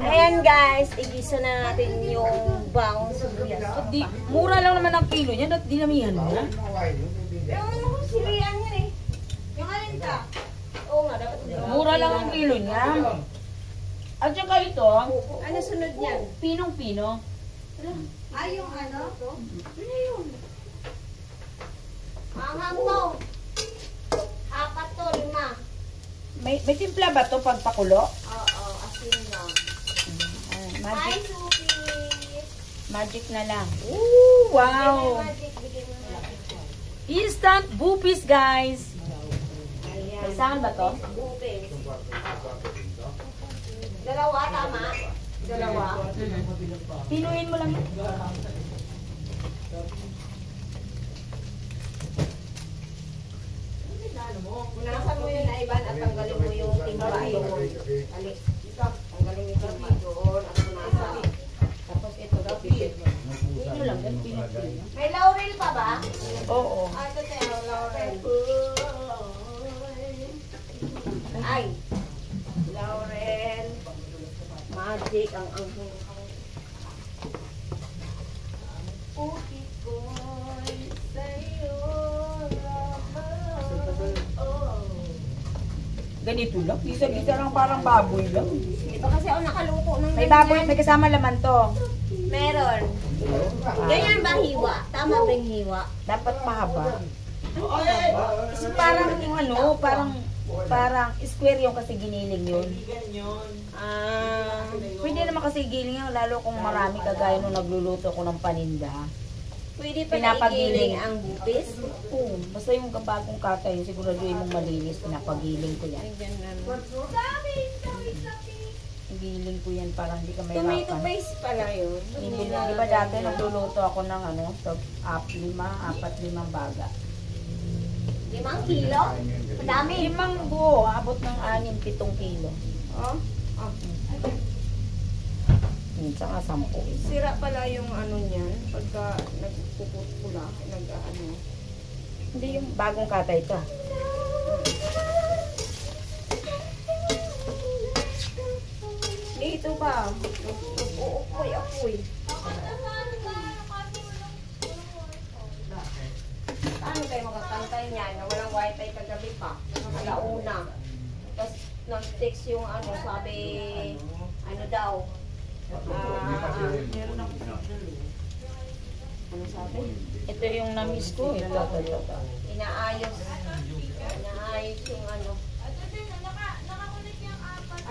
Ayan guys, igisa na natin yung bawang sibuyas. Di, mura lang naman ang kilo niya, at dinamihan mo na. Pero ano kung silian yan eh. Yung alin ka? Oo nga, dapat. Mura lang ang kilo niya. At saka ito, Ano sunod niyan? pinong-pino. Ay, yung ano? Ano yun? Manghang to. Apat to, lima. May, may timpla ba to pag pakulo? Oo, asin. Ah, magic, suki. magic na lang. Ooh, wow! Instant bupis, guys. May saan ba to? Bupis. Dalawa, tama? Dalawa. Pinuin mo lang yan. Punasan mo yung naiban at tanggalin mo yung timba. Tanggalin mo yung timba May laurel pa ba? Oo. Ah, ito tayo, laurel. Ay. Laurel. Magic ang ang Puti ko'y sa'yo. Oh. Ganito lang. Bisa-bisa lang parang baboy lang. Ito kasi ako nakaluto ng May baboy, may kasama laman to. Meron. Ganyan ba hiwa? Tama ba yung hiwa? Dapat mahaba. Kasi parang yung ano, parang parang square yung kasi giniling yun. Ah, Pwede naman kasi giling yan, lalo kung marami kagaya nung nagluluto ko ng paninda. pwede pa Pinapagiling. ang bupis? Oo, basta yung kabagong katay, siguraduhin mong malinis, pinapagiling ko yan. Ayan na. Giling ko yan para hindi ka Tomato mahirapan. paste pala yun. Di ba dati nagluluto ako ng ano, tag, up, lima, apat, limang baga. Limang kilo? Madami. Limang buo, abot ng anim, pitong kilo. Oh. Minsan nga sampu. Sira pala yung ano niyan pagka nagpupula, nag-ano. Hindi yung bagong katay to. Dito ba? Uupoy-apoy. Paano tayo makakantay niyan na walang wifi kagabi pa? Alauna. Tapos nag-text yung ano, sabi, ano daw, ah, ano sabi? Ito yung na-miss ko. Ito, ito, ito. Inaayos. Inaayos yung ano.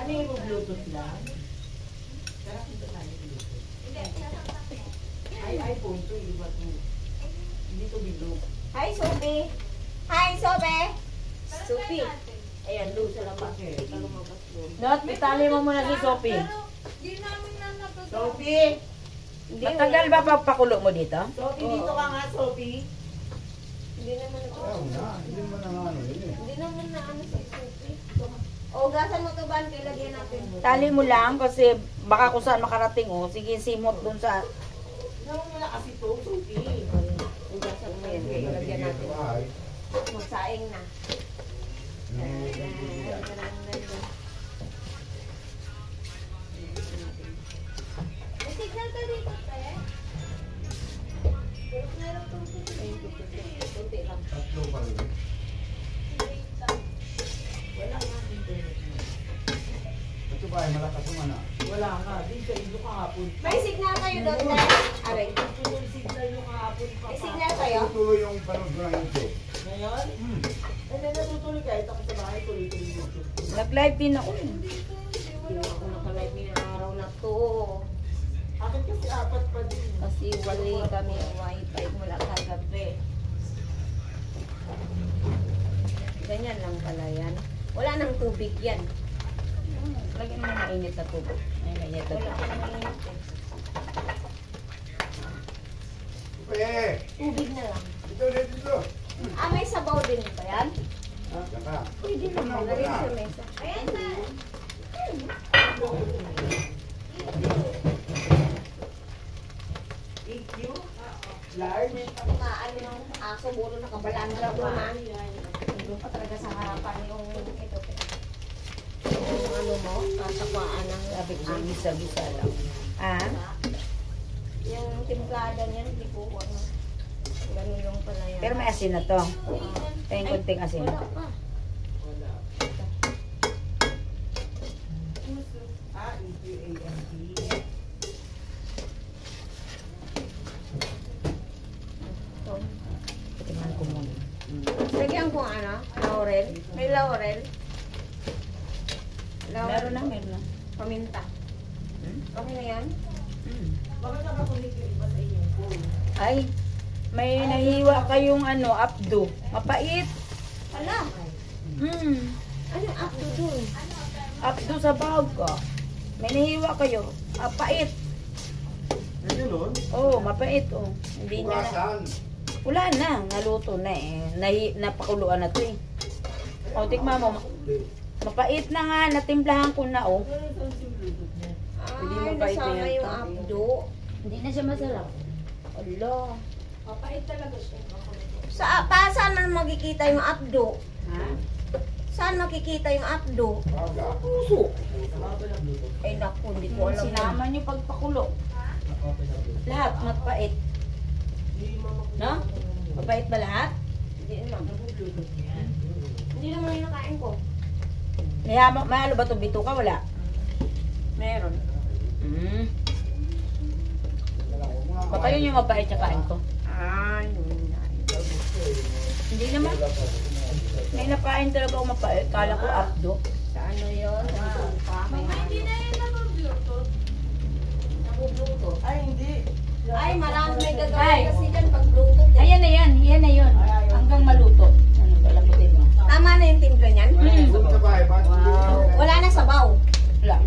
Ano yung Bluetooth lang? Ay, iPhone to, iba to. Hindi to bilog. Hi, Sophie! Hi, Sophie! Sophie! Ayan, doon sa labas. Hindi. Dot, itali mo muna si Sophie. Sophie! Hindi, Matagal ba pagpakulo mo dito? Sophie, dito ka nga, Sophie. Hindi naman ito. Hindi mo na nga ano yun eh. Hindi naman na ano si Sophie. O, gasan mo to ba? Kailagyan natin. Tali mo lang kasi baka kung saan makarating oh. Sige, simot dun sa... Ugasan mo yan. Kailagyan natin. Ay, Magsaing na. Signal ka dito, te. Meron tong Kunti lang. tatlo pa rin. Ito ba ay malakas ang ano? Wala nga, di sa inyo kahapon. May signal kayo doon, te. Aray. Yung signal nyo kahapon pa. May signal kayo? Tutuloy yung panood ko. Ngayon, Hmm. hindi natutuloy kahit ako sa bahay, tuloy-tuloy yung YouTube. Nag-live din ako. eh. Hindi ako nakalive ngayong araw na to. Akin kasi apat pa din. Kasi wali kami wifi mula kagabi. Ganyan lang pala yan. Wala nang tubig yan. Lagyan mo mainit na tubig. Ay, mainit na init eh. Tubig na lang. dito, dito, dito. Ah, may sabaw din ba yan? Yan ka. Pwede naman. Lagay sa mesa. Ayan na. EQ, large. Maano ng aso, buro nakabalandra ko man. Doon pa talaga sa harapan yung yung ano mo, kasakwaan ng Sabi ko, gisa-gisa lang. Ah? Yung timplada niyan, hindi ko ano. Ganun yung pala yan. Pero may asin na to. Tayong konting asin. Wala pa. Ah, Tingnan ko muna. Lagyan ko ano, laurel. May laurel. Laurel. Meron na, meron na. Paminta. Hmm? Okay na yan? Hmm. Bakit nakakunik yung iba sa inyong phone? Ay, may nahiwa kayong ano, abdo. Mapait. Ala, Hmm. anong apto dun? Abdo sa bag ka. May nahiwa kayo. Mapait. Yan nun. Oh, mapait oh. Hindi na lang. Bukasan. Wala na, naluto na eh. Nahi, napakuluan na to eh. O, tikma mo. Mapait na nga, natimplahan ko na oh. Hindi mo pa ito yung apdo. Hindi na siya masarap. Ala. Papait talaga siya. Sa, pa, saan man makikita yung apdo? Ha? Saan makikita yung apdo? Baga. Puso. Ay, naku, hindi ko alam. Sinama niyo pagpakulo. Lahat mapait. No? Mapait ba lahat? Hindi naman. Hindi naman yung nakain ko. May, hama- may halo ba itong bituka? Wala. Meron. Hmm. Baka yun yung mapait sa kain ko. Ah, yun na. Hindi naman. May nakain talaga ako mapait. Kala ko abdo. Sa ano yun? May hindi na yun nabubluto. Ay, hindi. Ay, marami may Ay. gagawin kasi dyan pag blutot eh. Ayan na yan. Yan na yun. Hanggang maluto. Na yung timpla niyan? Hindi Wow. Wala na sabaw. Wala.